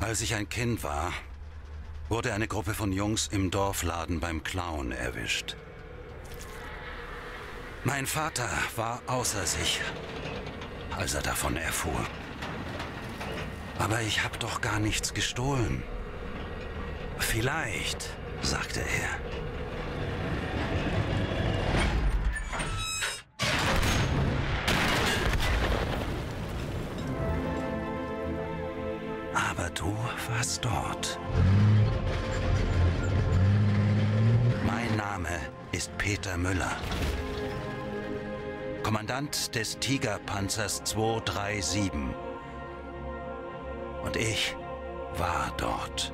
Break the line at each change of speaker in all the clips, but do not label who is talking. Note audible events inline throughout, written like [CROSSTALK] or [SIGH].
Als ich ein Kind war, wurde eine Gruppe von Jungs im Dorfladen beim Clown erwischt. Mein Vater war außer sich, als er davon erfuhr. Aber ich habe doch gar nichts gestohlen. Vielleicht, sagte er. Du warst dort. Mein Name ist Peter Müller. Kommandant des Tigerpanzers 237. Und ich war dort.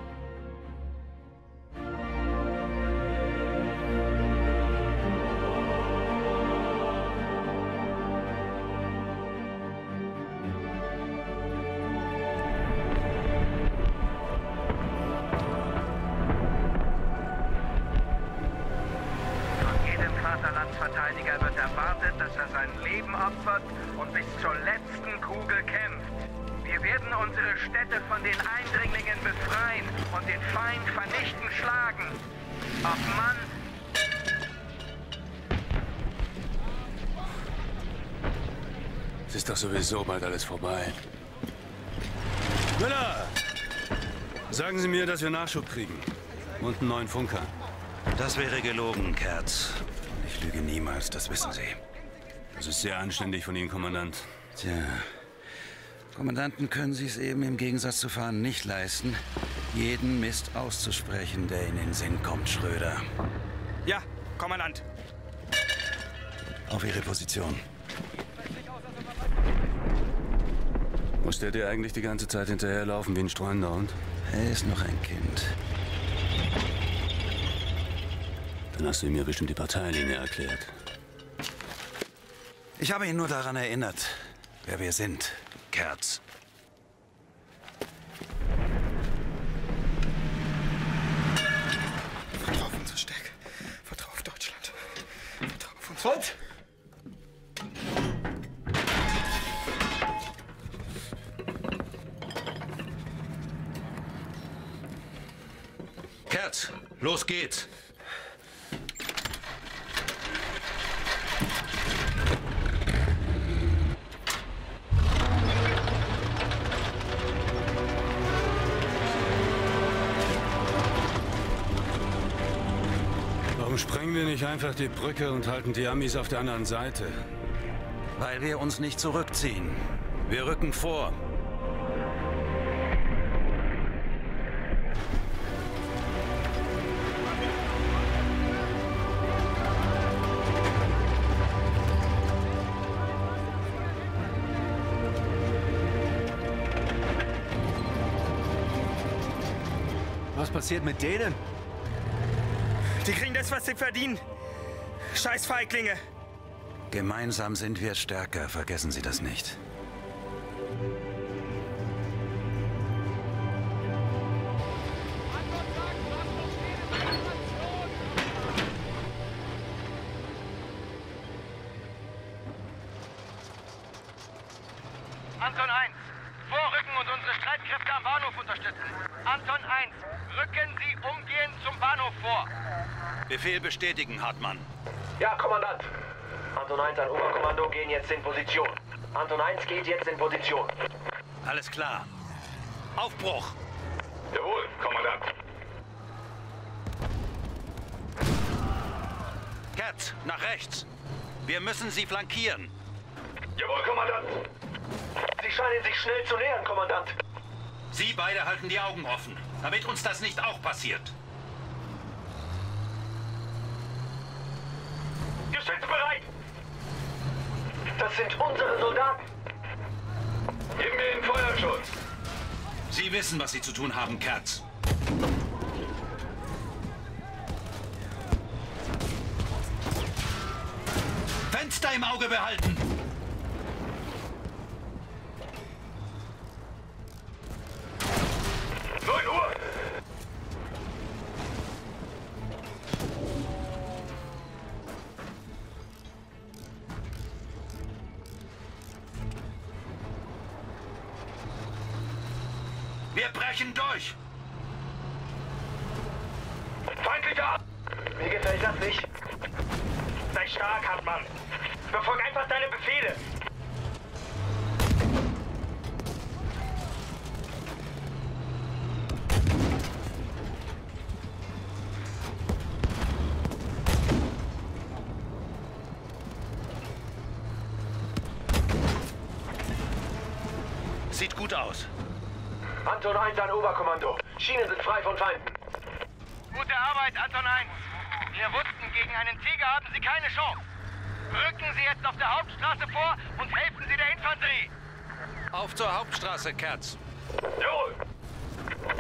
Sowieso bald alles vorbei. Müller! Sagen Sie mir, dass wir Nachschub kriegen. Und einen neuen Funker.
Das wäre gelogen, Kerz. Ich lüge niemals, das wissen Sie.
Das ist sehr anständig von Ihnen, Kommandant.
Tja, Kommandanten können Sie es eben im Gegensatz zu Fahren nicht leisten, jeden Mist auszusprechen, der Ihnen in den Sinn kommt, Schröder.
Ja, Kommandant.
Auf Ihre Position.
Muss der dir eigentlich die ganze Zeit hinterherlaufen wie ein streunender Hund?
Er ist noch ein Kind.
Dann hast du ihm ja bestimmt die Parteilinie erklärt.
Ich habe ihn nur daran erinnert, wer wir sind, Kerz.
Vertrau auf unsere Stärke. Vertrau auf Deutschland. Vertrau auf uns. Und?
Geht's.
Warum sprengen wir nicht einfach die Brücke und halten die Amis auf der anderen Seite?
Weil wir uns nicht zurückziehen. Wir rücken vor.
Passiert mit denen?
Die kriegen das, was sie verdienen. Scheiß Feiglinge.
Gemeinsam sind wir stärker, vergessen Sie das nicht. Befehl bestätigen, Hartmann.
Ja, Kommandant. Anton 1 an Oberkommando gehen jetzt in Position. Anton 1 geht jetzt in Position.
Alles klar. Aufbruch!
Jawohl, Kommandant.
Kerz, nach rechts. Wir müssen sie flankieren.
Jawohl, Kommandant.
Sie scheinen sich schnell zu nähern, Kommandant.
Sie beide halten die Augen offen, damit uns das nicht auch passiert. Wissen, was Sie zu tun haben, Kerz.
Sei stark, Hartmann. Befolg einfach deine Befehle.
Sieht gut aus.
Anton 1 an Oberkommando. Schienen sind frei von Feinden.
Gute Arbeit, Anton 1. Gegen einen Tiger haben Sie keine Chance. Rücken Sie jetzt auf der Hauptstraße vor und helfen Sie der Infanterie.
Auf zur Hauptstraße, Kerz.
Jawohl.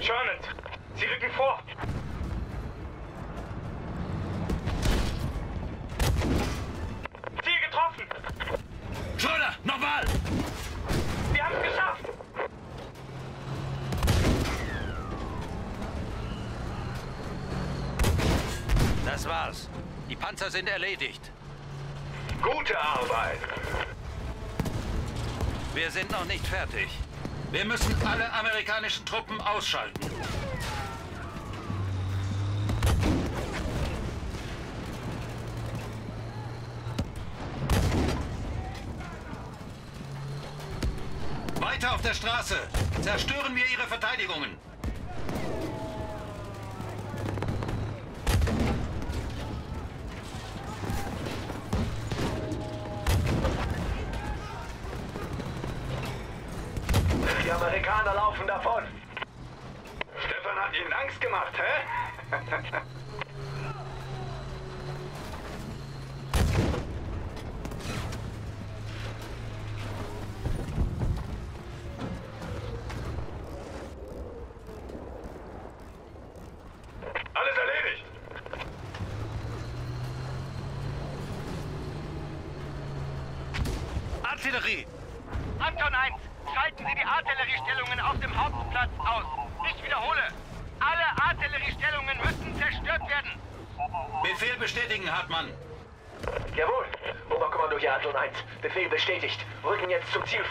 Sherman, Sie rücken vor.
Panzer sind erledigt.
Gute Arbeit.
Wir sind noch nicht fertig. Wir müssen alle amerikanischen Truppen ausschalten. Weiter auf der Straße! Zerstören wir ihre Verteidigungen!
Amerikaner laufen davon. Stefan hat Ihnen Angst gemacht, hä? [LAUGHS] Alles erledigt.
Artillerie!
Anton 1, schalten Sie die Artilleriestellungen auf dem Hauptplatz aus. Ich wiederhole, alle Artilleriestellungen müssen zerstört werden.
Befehl bestätigen, Hartmann.
Jawohl. Oberkommando hier Anton 1. Befehl bestätigt. Rücken jetzt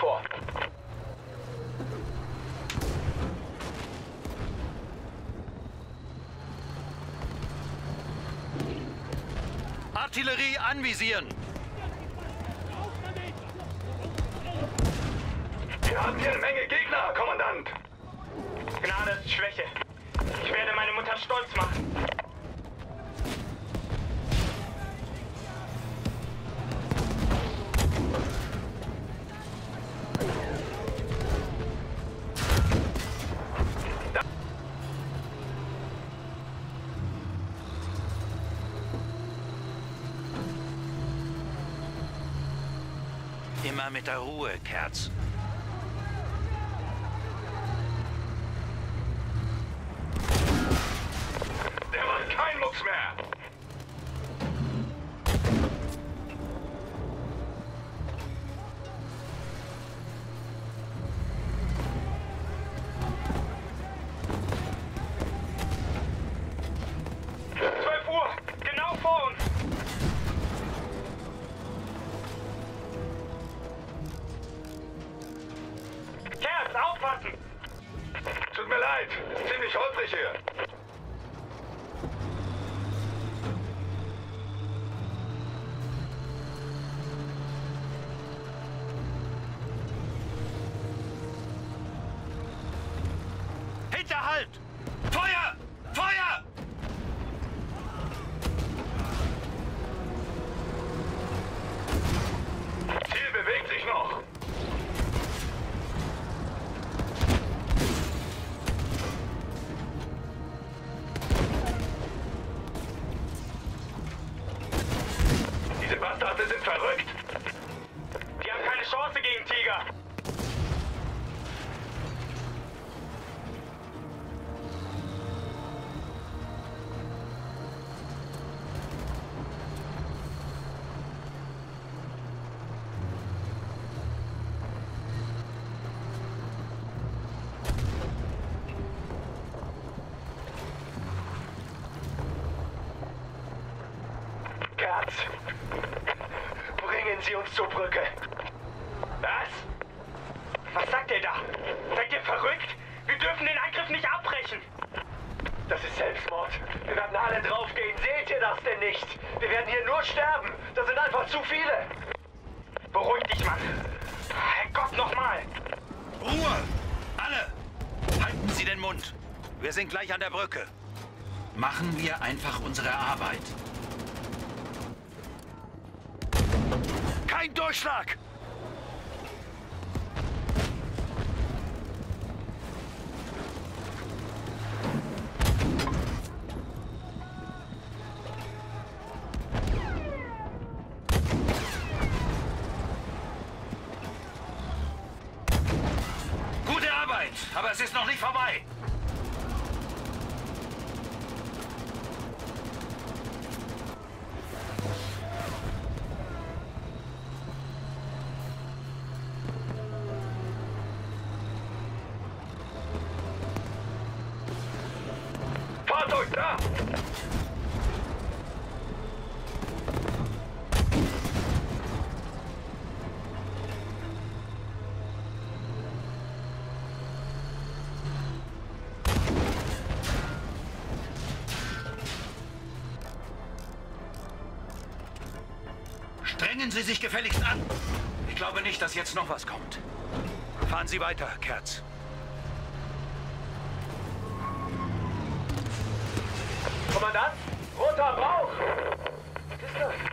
mit der Ruhe, Kerz.
Sie uns zur Brücke. Was? Was sagt ihr da? Seid ihr verrückt? Wir dürfen den Angriff nicht abbrechen. Das ist Selbstmord. Wir werden alle draufgehen. Seht ihr das denn nicht? Wir werden hier nur sterben. Das sind einfach zu viele. Beruhig dich, Mann. Herrgott, nochmal.
Ruhe! Alle! Halten Sie den Mund. Wir sind gleich an der Brücke. Machen wir einfach unsere Arbeit. Kein Durchschlag! Sie sich gefälligst an. Ich glaube nicht, dass jetzt noch was kommt. Fahren Sie weiter, Kerz.
Kommandant, runter, Rauch! Was ist das?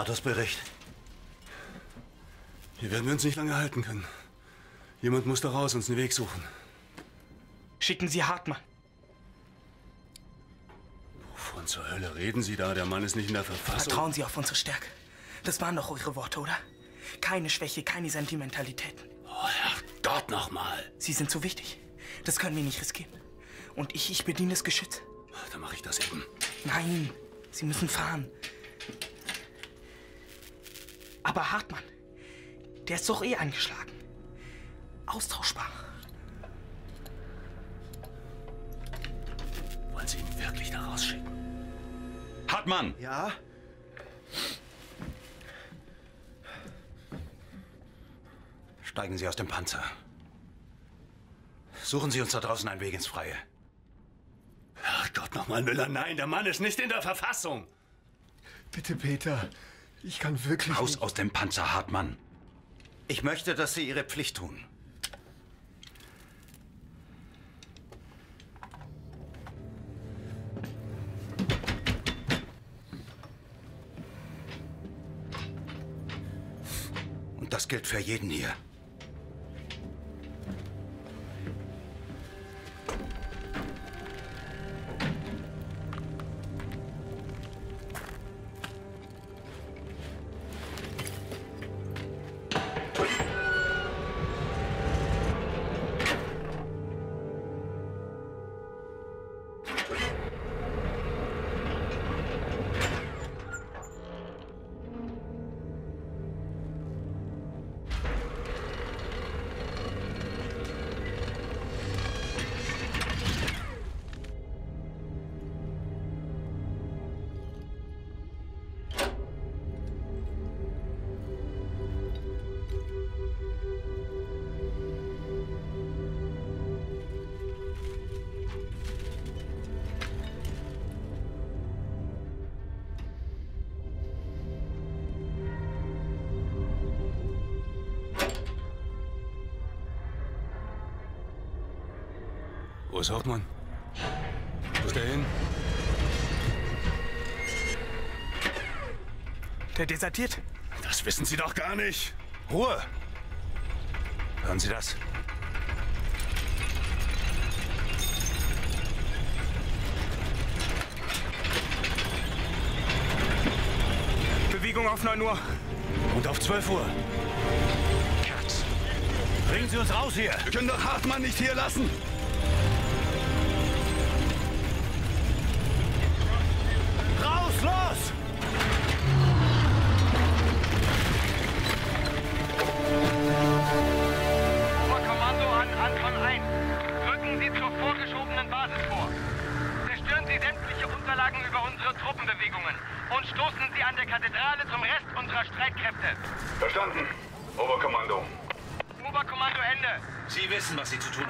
Statusbericht.
Hier werden wir uns nicht lange halten können. Jemand muss da raus, uns einen Weg suchen.
Schicken Sie Hartmann.
Wovon zur Hölle reden Sie da? Der Mann ist nicht in der Verfassung.
Vertrauen Sie auf unsere Stärke. Das waren doch eure Worte, oder? Keine Schwäche, keine Sentimentalitäten.
Oh, Herrgott nochmal.
Sie sind zu wichtig. Das können wir nicht riskieren. Und ich, ich bediene das Geschütz.
Dann mache ich das eben.
Nein, Sie müssen fahren. Aber Hartmann, der ist doch eh angeschlagen. Austauschbar.
Wollen Sie ihn wirklich da rausschicken?
Hartmann!
Ja?
Steigen Sie aus dem Panzer. Suchen Sie uns da draußen einen Weg ins Freie.
Herrgott nochmal, Müller, nein, der Mann ist nicht in der Verfassung.
Bitte, Peter. Ich kann wirklich.
Raus aus dem Panzer, Hartmann. Ich möchte, dass Sie Ihre Pflicht tun. Und das gilt für jeden hier.
Hauptmann? Wo ist der hin?
Der desertiert.
Das wissen Sie doch gar nicht.
Ruhe! Hören Sie das?
Bewegung auf 9 Uhr.
Und auf 12 Uhr. Bringen Sie uns raus hier!
Wir können doch Hartmann nicht hier lassen!
Sie
wissen, was Sie zu tun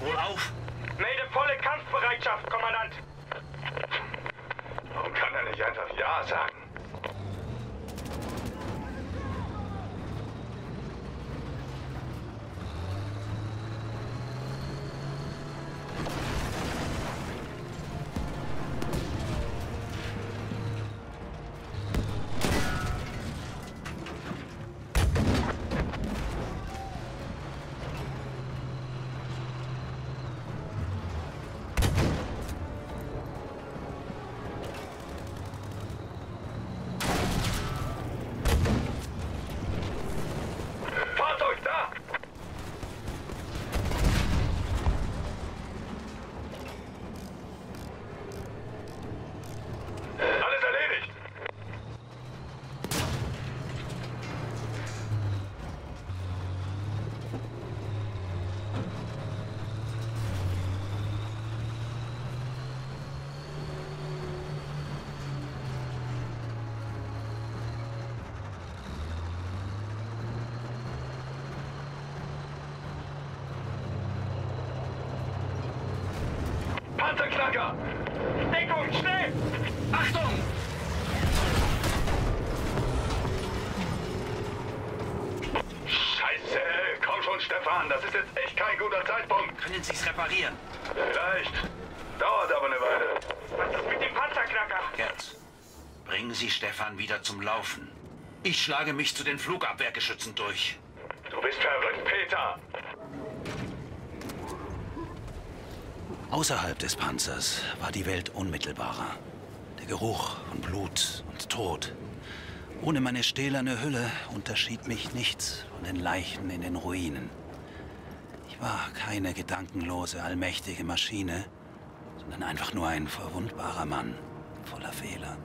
wohl auf?
Melde volle Kampfbereitschaft, Kommandant.
Warum kann er nicht einfach Ja sagen? Panzerknacker!
Deckung, schnell!
Achtung!
Scheiße! Komm schon, Stefan, das ist jetzt echt kein guter Zeitpunkt.
Können Sie es reparieren?
Vielleicht. Dauert aber eine Weile.
Was ist mit dem Panzerknacker?
Kerz, bringen Sie Stefan wieder zum Laufen. Ich schlage mich zu den Flugabwehrgeschützen durch.
Du bist verrückt, Peter.
Außerhalb des Panzers war die Welt unmittelbarer. Der Geruch von Blut und Tod. Ohne meine stählerne Hülle unterschied mich nichts von den Leichen in den Ruinen. Ich war keine gedankenlose, allmächtige Maschine, sondern einfach nur ein verwundbarer Mann voller Fehler.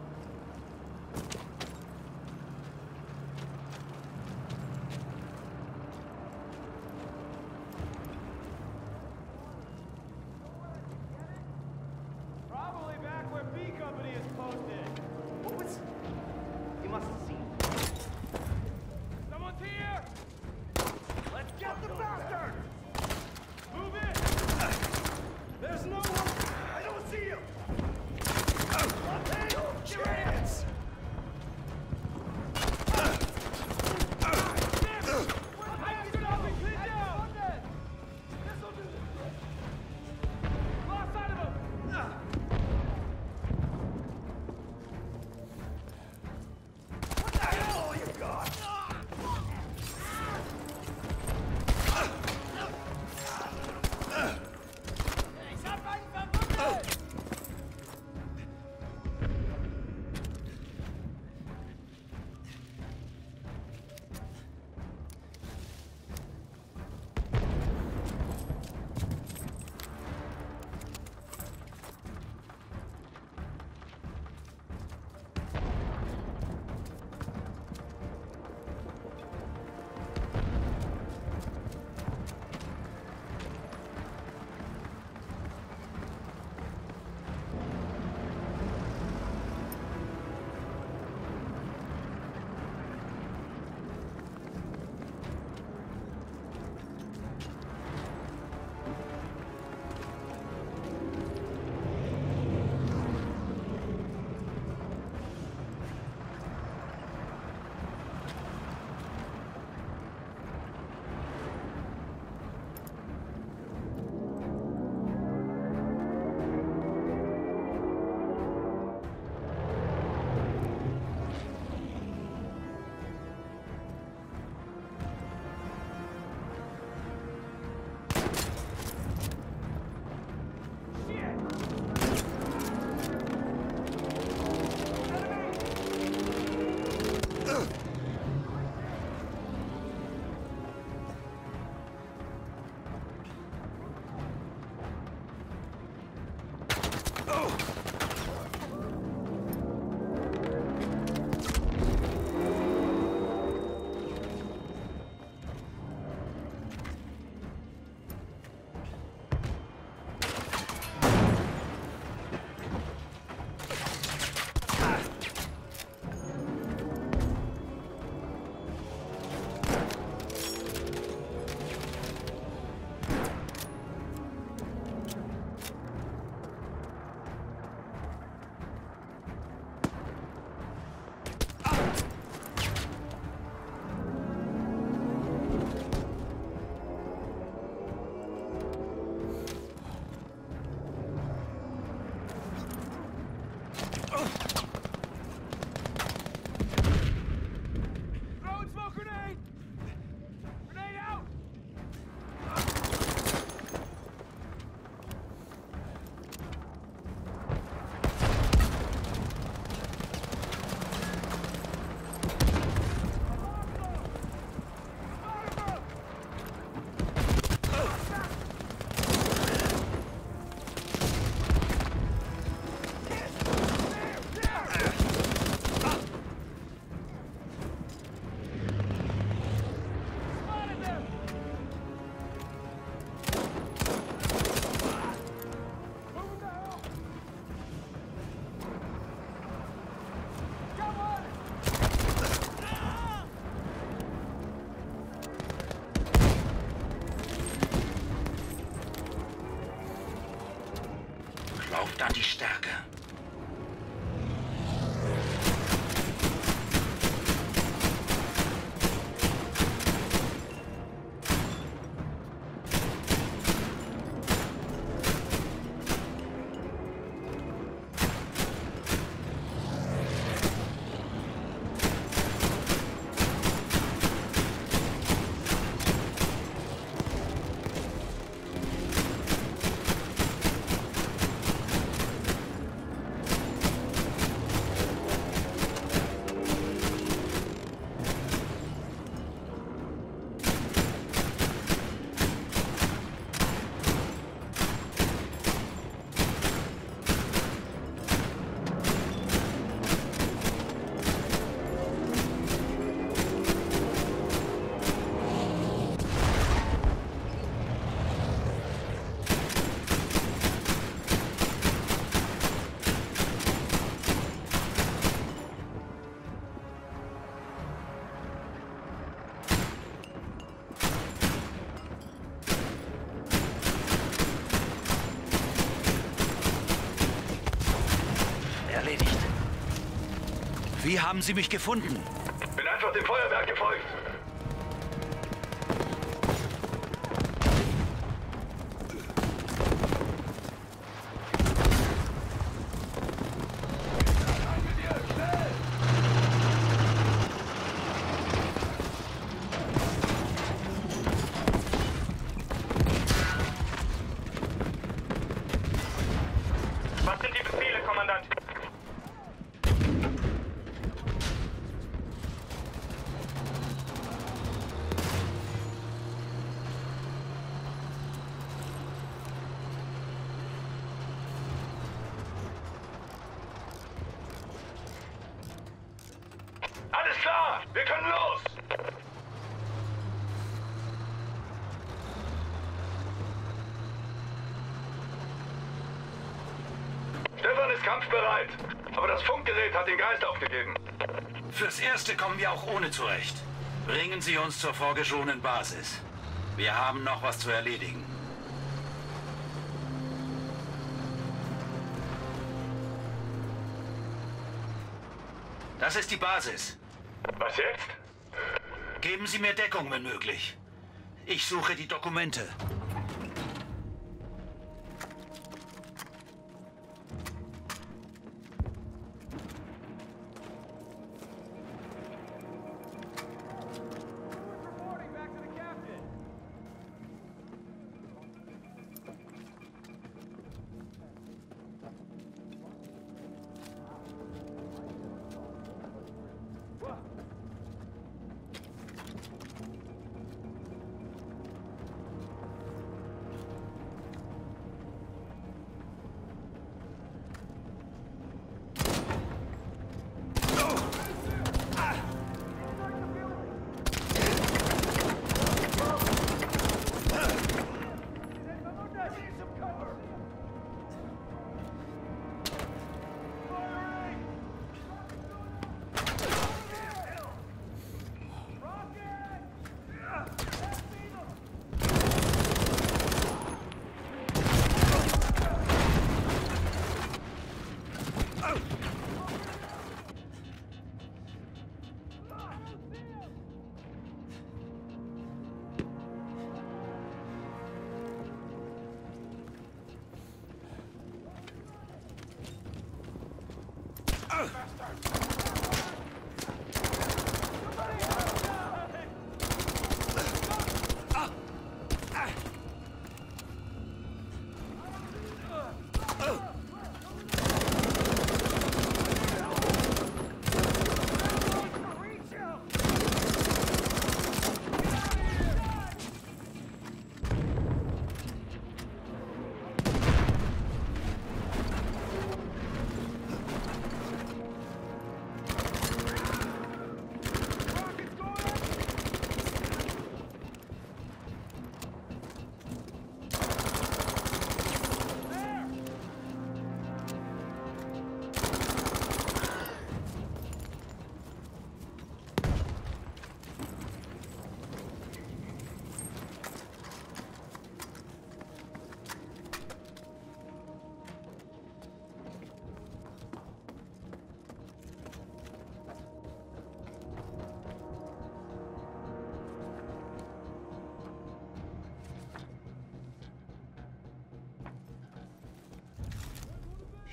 braucht da die Stärke. Haben Sie mich gefunden?
Bin einfach dem Feuerwerk gefolgt.
Was sind die Befehle, Kommandant?
Alles klar, wir können los. Stefan ist kampfbereit, Funkgerät hat den Geist aufgegeben.
Fürs Erste kommen wir auch ohne zurecht. Bringen Sie uns zur vorgeschobenen Basis. Wir haben noch was zu erledigen. Das ist die Basis.
Was jetzt?
Geben Sie mir Deckung, wenn möglich. Ich suche die Dokumente.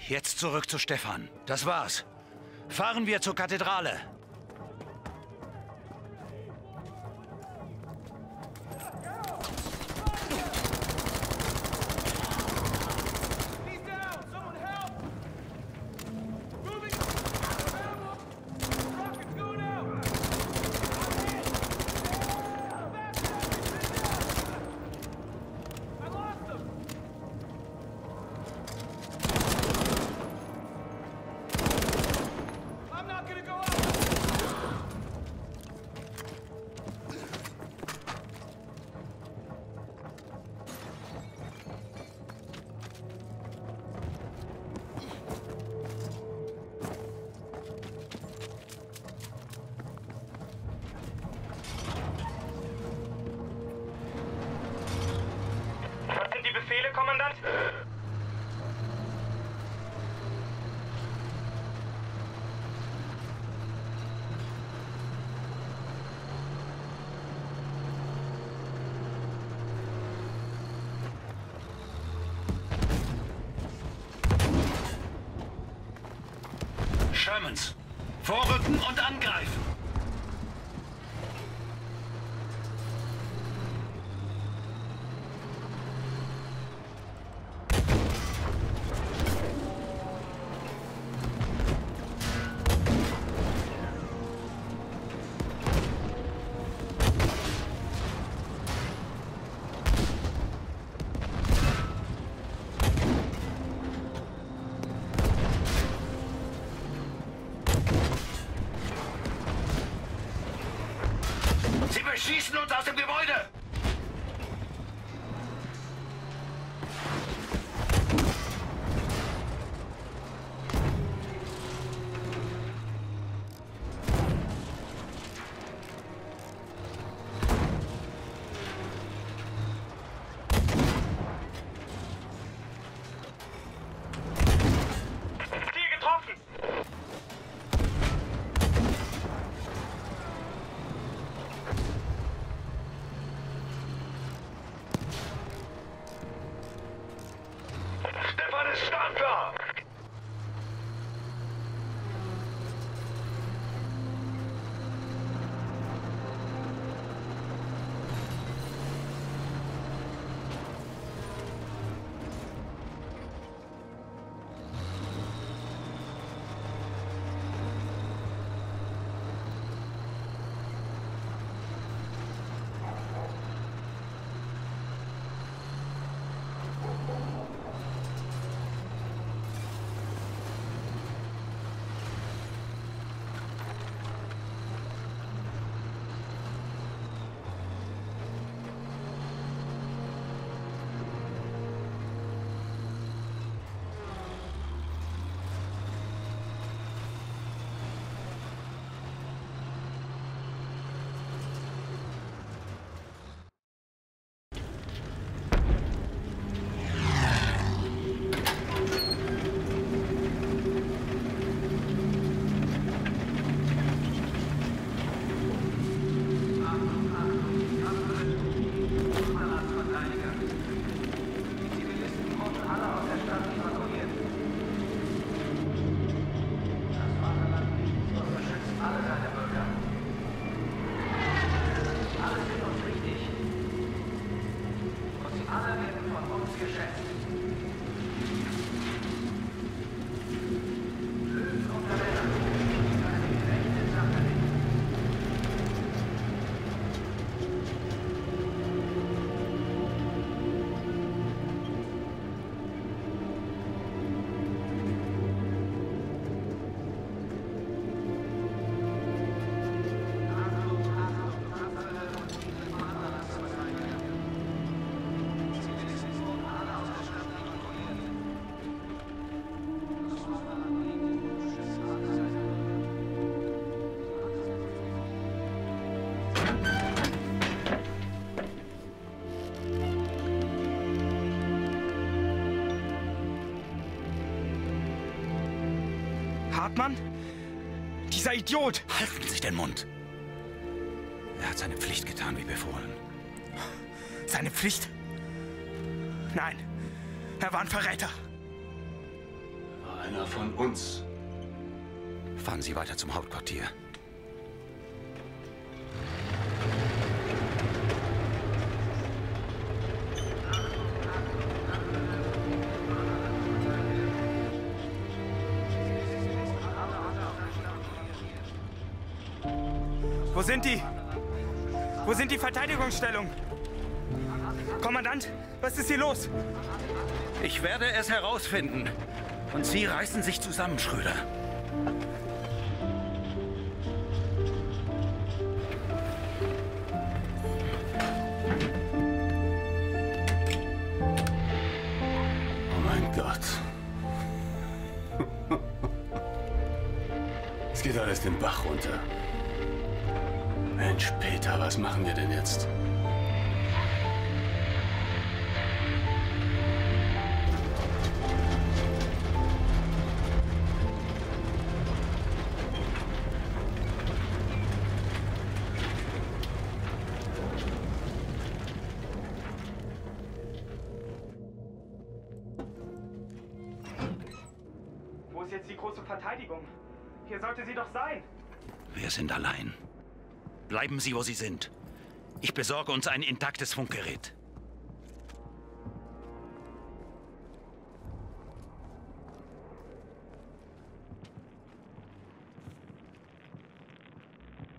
Jetzt zurück zu Stefan. Das war's. Fahren wir zur Kathedrale.
Shermans. Vorrücken und angreifen.
Hartmann? Dieser Idiot!
Halten Sie sich den Mund. Er hat seine Pflicht getan, wie befohlen.
Seine Pflicht? Nein, er war ein Verräter.
War einer von uns.
Fahren Sie weiter zum Hauptquartier.
Verteidigungsstellungen? Kommandant, was ist hier los?
Ich werde es herausfinden. Und Sie reißen sich zusammen, Schröder.
Mensch, Peter, was machen wir denn jetzt?
Wo ist jetzt die große Verteidigung? Hier sollte sie doch sein.
Wir sind allein. Bleiben Sie, wo Sie sind. Ich besorge uns ein intaktes Funkgerät.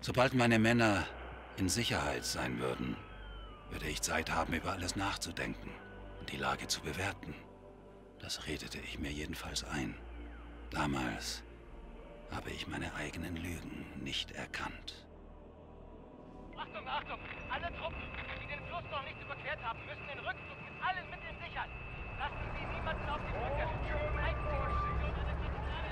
Sobald meine Männer in Sicherheit sein würden, würde ich Zeit haben, über alles nachzudenken und die Lage zu bewerten. Das redete ich mir jedenfalls ein. Damals habe ich meine eigenen Lügen nicht erkannt.
Achtung, Achtung! Alle Truppen, die den Fluss noch nicht überquert haben, müssen den Rückzug mit allen Mitteln sichern. Lassen Sie niemanden auf die Brücke. Halten Sie die Position an der Kathedrale.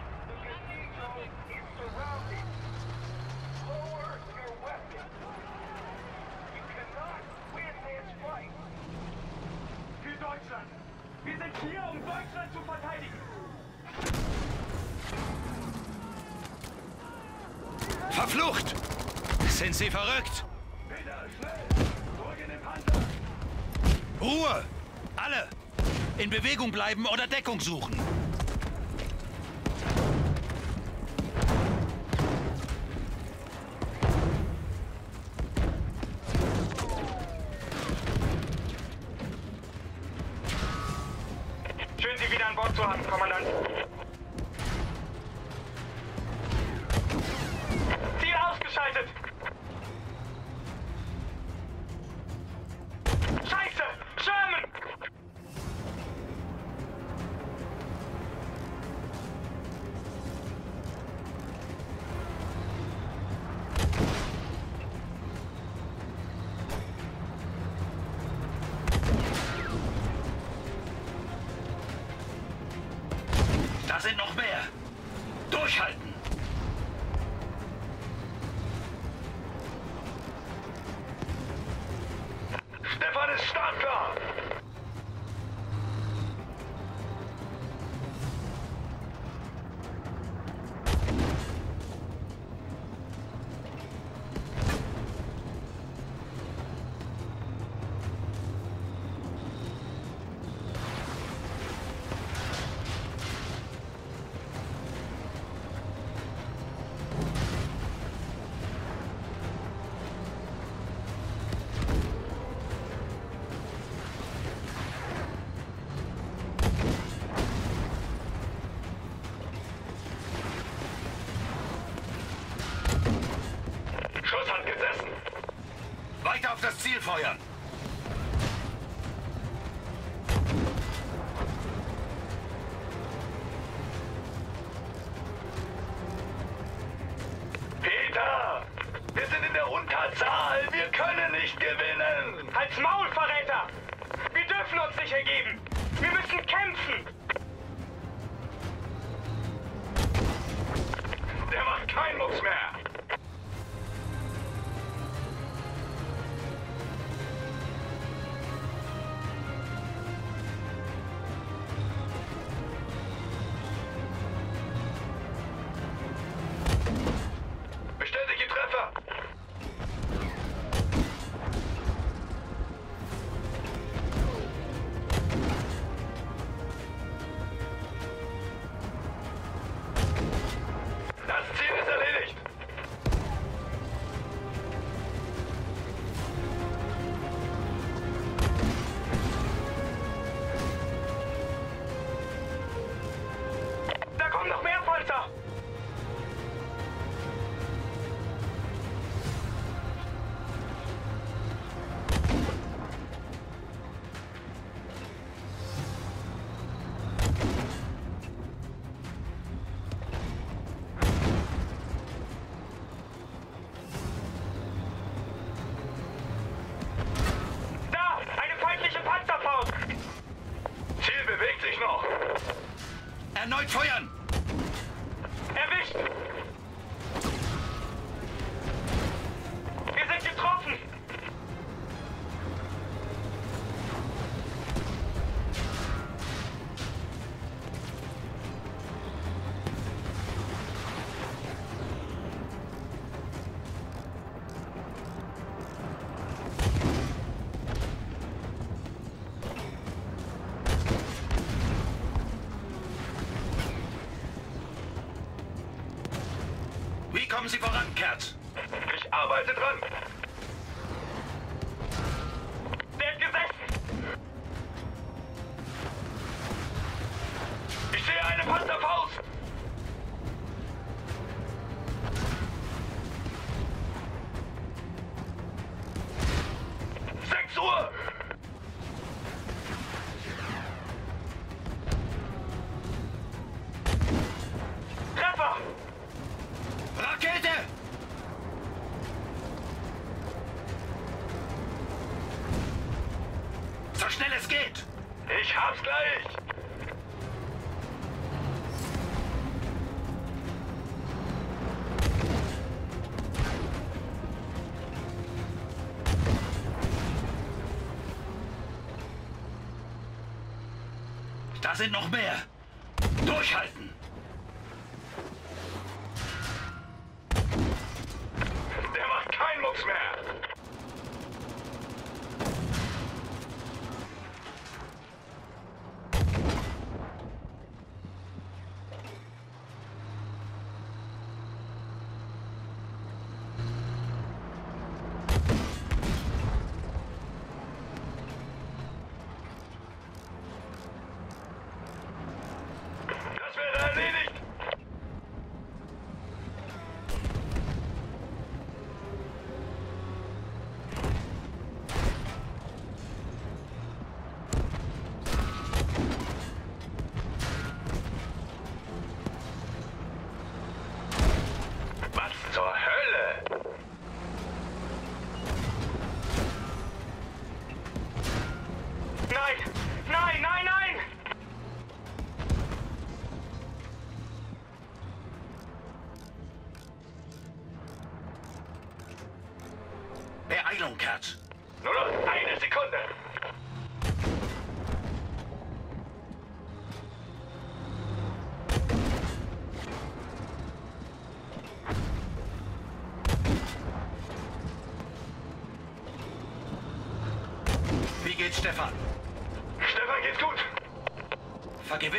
Für Deutschland. Wir sind hier, um Deutschland zu verteidigen.
Verflucht! Sind Sie verrückt? Ruhe! Alle! In Bewegung bleiben oder Deckung suchen! Das Ziel feuern! Kommen Sie voran, Kerz. Da sind noch mehr! Durchhalten!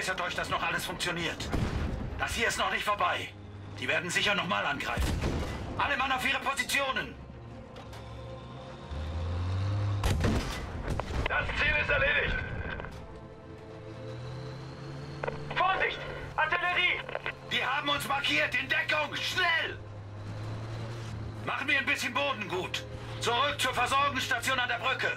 Vergewissert euch, dass noch alles funktioniert. Das hier ist noch nicht vorbei. Die werden sicher nochmal angreifen. Alle Mann auf ihre Positionen!
Das Ziel ist erledigt! Vorsicht! Artillerie!
Die haben uns markiert! In Deckung! Schnell! Machen wir ein bisschen Boden gut. Zurück zur Versorgungsstation an der Brücke.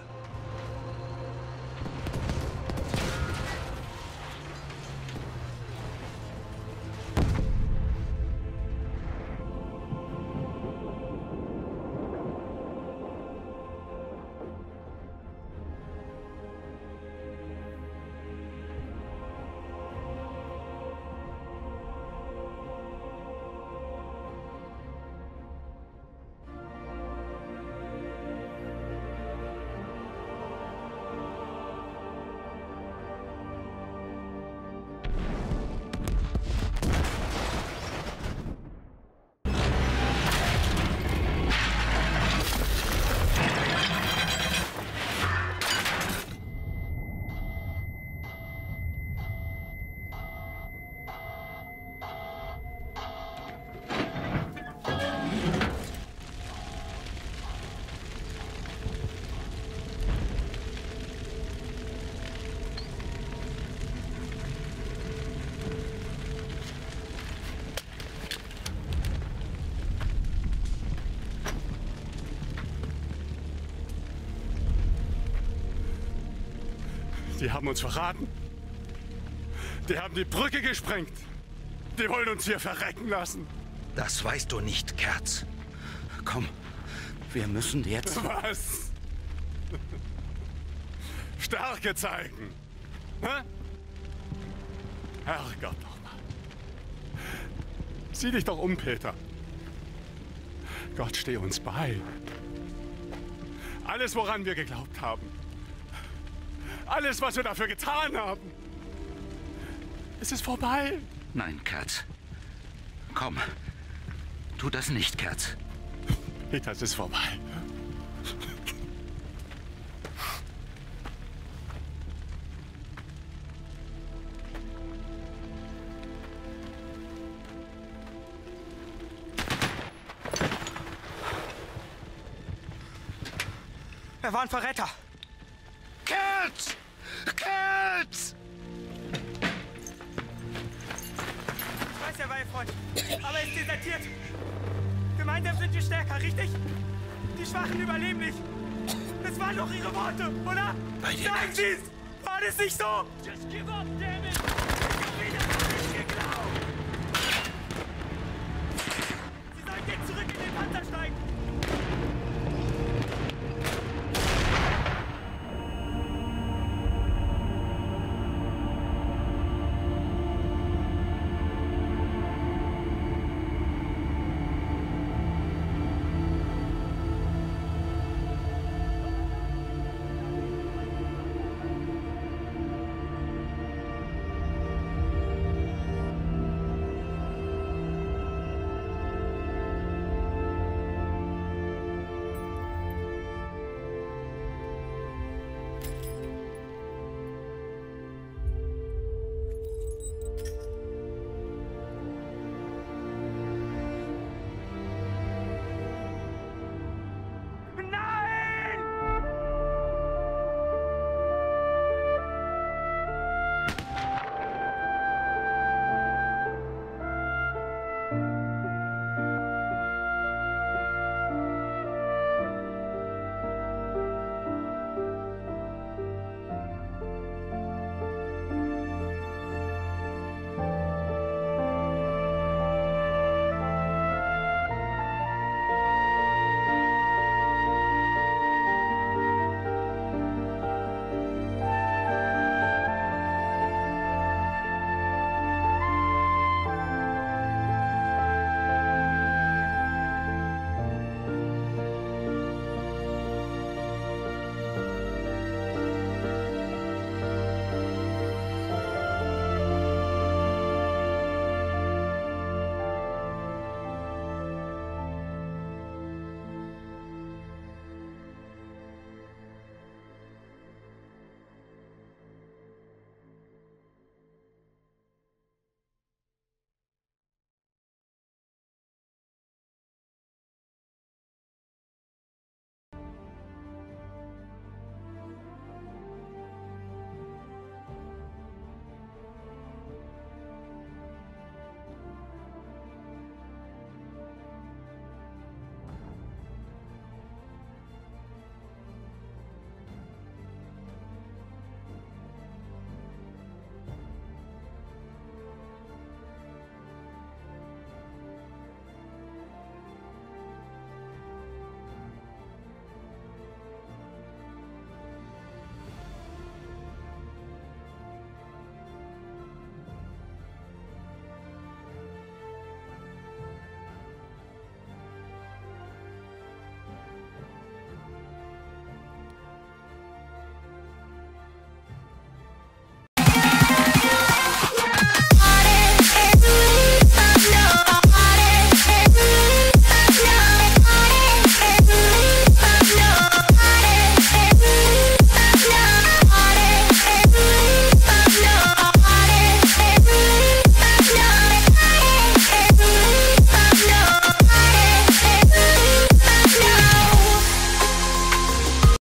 Die haben uns verraten. Die haben die Brücke gesprengt. Die wollen uns hier verrecken lassen.
Das weißt du nicht, Kerz. Komm, wir müssen jetzt...
Was? Stärke zeigen. Hä? Herrgott nochmal. Sieh dich doch um, Peter. Gott steh uns bei. Alles, woran wir geglaubt haben. Alles, was wir dafür getan haben. Es ist vorbei.
Nein, Kerz. Komm. Tu das nicht, Kerz.
Das ist vorbei.
Er war ein Verräter.
Kurt! Kurt!
Ich weiß, er war ihr Freund. Aber er ist desertiert. Gemeinsam sind wir stärker, richtig? Die Schwachen überleben nicht. Das waren doch ihre Worte, oder?
Bei dir,
Sagen
Kurt.
Sie es! War das nicht so? Just give up, damn